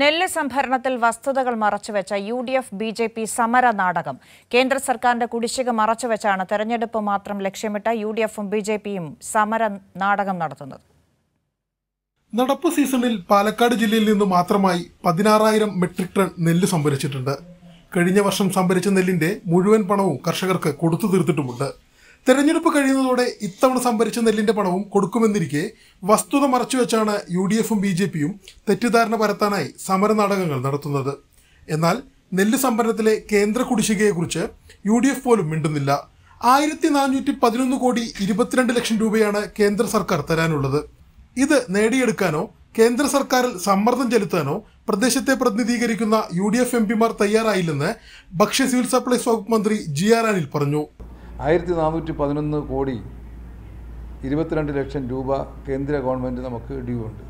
നെല്ല് സംഭരണത്തിൽ വസ്തുതകൾ മറച്ചുവെച്ച U D F B J P സമര നാടകം. കേന്ദ്ര സർക്കാരിന്റെ കുടിശ്ശിക മറച്ചുവെച്ചാണ് തെരഞ്ഞെടുപ്പ് മാത്രം ലക്ഷ്യമിട്ട യു ഡി എഫും ബി ജെ പിയും സമര നാടകം നടത്തുന്നത്. നടപ്പ് സീസണിൽ പാലക്കാട് ജില്ലയിൽ നിന്ന് മാത്രമായി പതിനാറായിരം മെട്രിക് ടൺ നെല്ല് സംഭരിച്ചിട്ടുണ്ട്. കഴിഞ്ഞ വർഷം സംഭരിച്ച നെല്ലിന്റെ മുഴുവൻ പണവും കർഷകർക്ക് കൊടുത്തു തീർത്തിട്ടുമുണ്ട്. തെരഞ്ഞെടുപ്പ് കഴിയുന്നതോടെ ഇത്തവണ സംഭരിച്ച നെല്ലിന്റെ പണവും കൊടുക്കുമെന്നിരിക്കെ വസ്തുത മറച്ചുവെച്ചാണ് യു ഡി എഫും ബി ജെ പിയും തെറ്റിദ്ധാരണ പരത്താനായി സമരനാടകങ്ങൾ നടത്തുന്നത്. എന്നാൽ നെല്ല് സംഭരണത്തിലെ കേന്ദ്ര കുടിശ്ശികയെക്കുറിച്ച് യു ഡി എഫ് പോലും മിണ്ടുന്നില്ല. ആയിരത്തി നാനൂറ്റി പതിനൊന്ന് കോടി ഇരുപത്തിരണ്ട് ലക്ഷം രൂപയാണ് കേന്ദ്ര സർക്കാർ തരാനുള്ളത്. ഇത് നേടിയെടുക്കാനോ കേന്ദ്ര സർക്കാരിൽ സമ്മർദ്ദം ചെലുത്താനോ പ്രദേശത്തെ പ്രതിനിധീകരിക്കുന്ന യു ഡി എഫ് എം പിമാർ തയ്യാറായില്ലെന്ന് ഭക്ഷ്യ സിവിൽ സപ്ലൈസ് വകുപ്പ് മന്ത്രി ജി ആർ അനിൽ പറഞ്ഞു. ആയിരത്തി നാനൂറ്റി പതിനൊന്ന് കോടി ഇരുപത്തിരണ്ട് ലക്ഷം രൂപ കേന്ദ്ര ഗവൺമെന്റ് നമുക്ക് ഡ്യൂ ഉണ്ട്.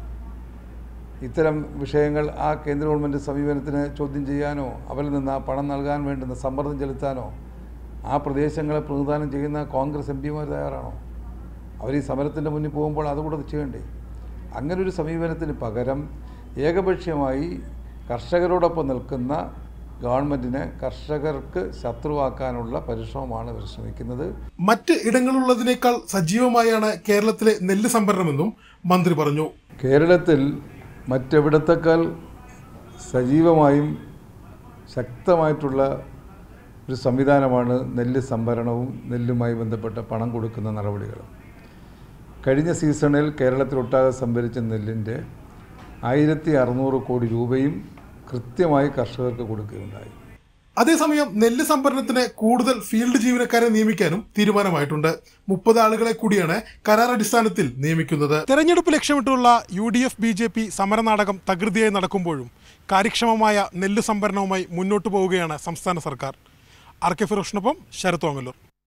ഇത്തരം വിഷയങ്ങൾ ആ കേന്ദ്ര ഗവൺമെന്റ് സമീപനത്തിന് ചോദ്യം ചെയ്യാനോ അവരിൽ നിന്ന് ആ പണം നൽകാൻ വേണ്ടുന്ന സമ്മർദ്ദം ചെലുത്താനോ ആ പ്രദേശങ്ങളെ പ്രതിനിധാനം ചെയ്യുന്ന കോൺഗ്രസ് എം പിമാർ തയ്യാറാണോ? അവർ ഈ സമരത്തിന്റെ മുന്നിൽ പോകുമ്പോൾ അതുകൂടെ ചെയ്യണ്ടേ? അങ്ങനൊരു സമീപനത്തിന് പകരം ഏകപക്ഷീയമായി കർഷകരോടൊപ്പം നിൽക്കുന്ന ഗവൺമെന്റിനെ കർഷകർക്ക് ശത്രുവാക്കാനുള്ള പരിശ്രമമാണ് ഇവർ ശ്രമിക്കുന്നത്. മറ്റ് ഇടങ്ങളുള്ളതിനേക്കാൾ സജീവമായാണ് കേരളത്തിലെ നെല്ല് സംഭരണമെന്നും മന്ത്രി പറഞ്ഞു. കേരളത്തിൽ മറ്റെവിടത്തേക്കാൾ സജീവമായും ശക്തമായിട്ടുള്ള ഒരു സംവിധാനമാണ് നെല്ല് സംഭരണവും നെല്ലുമായി ബന്ധപ്പെട്ട പണം കൊടുക്കുന്ന നടപടികളും കഴിഞ്ഞ സീസണിൽ കേരളത്തിൽ കേരളത്തിലൊട്ടാകെ സംഭരിച്ച നെല്ലിന്റെ ആയിരത്തി അറുന്നൂറ് കോടി രൂപയും കൃത്യമായി കർഷകർക്ക് കൊടുക്കുകയുണ്ടായി. അതേസമയം നെല്ല് സംഭരണത്തിന് കൂടുതൽ ഫീൽഡ് ജീവനക്കാരെ നിയമിക്കാനും തീരുമാനമായിട്ടുണ്ട്. മുപ്പത് ആളുകളെ കൂടിയാണ് കരാർ അടിസ്ഥാനത്തിൽ നിയമിക്കുന്നത്. തെരഞ്ഞെടുപ്പ് ലക്ഷ്യമിട്ടുള്ള U D F B J P സമരനാടകം തകൃതിയായി നടക്കുമ്പോഴും കാര്യക്ഷമമായ നെല്ല് സംഭരണവുമായി മുന്നോട്ടു പോവുകയാണ് സംസ്ഥാന സർക്കാർ. ആർ കെ ഫിറോഷിനൊപ്പം ശരത് ഓങ്ങല്ലൂർ.